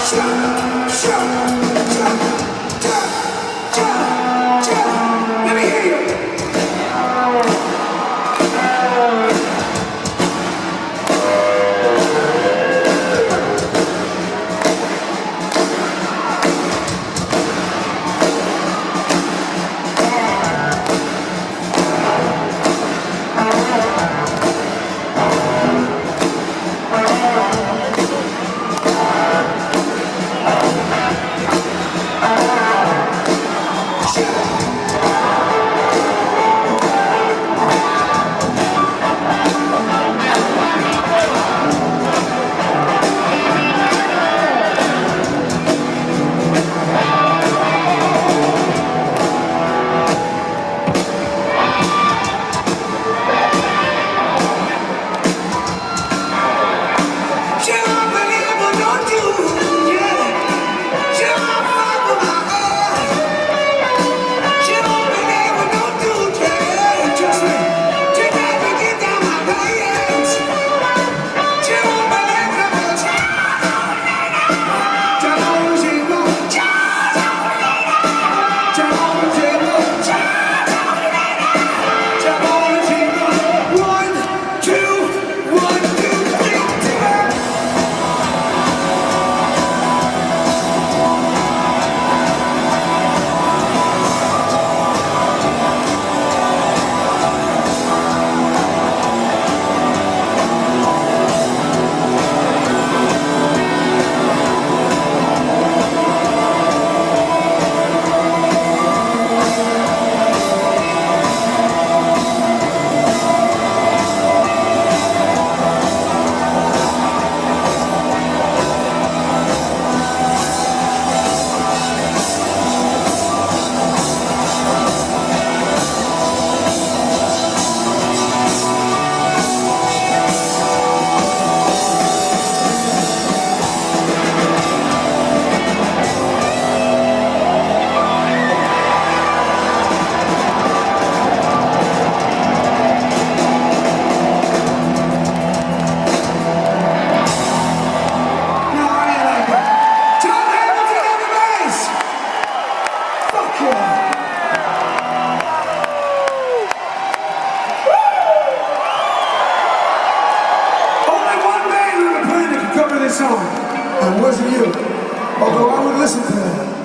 shut, shout. Song. And it wasn't you. Although I would listen to it.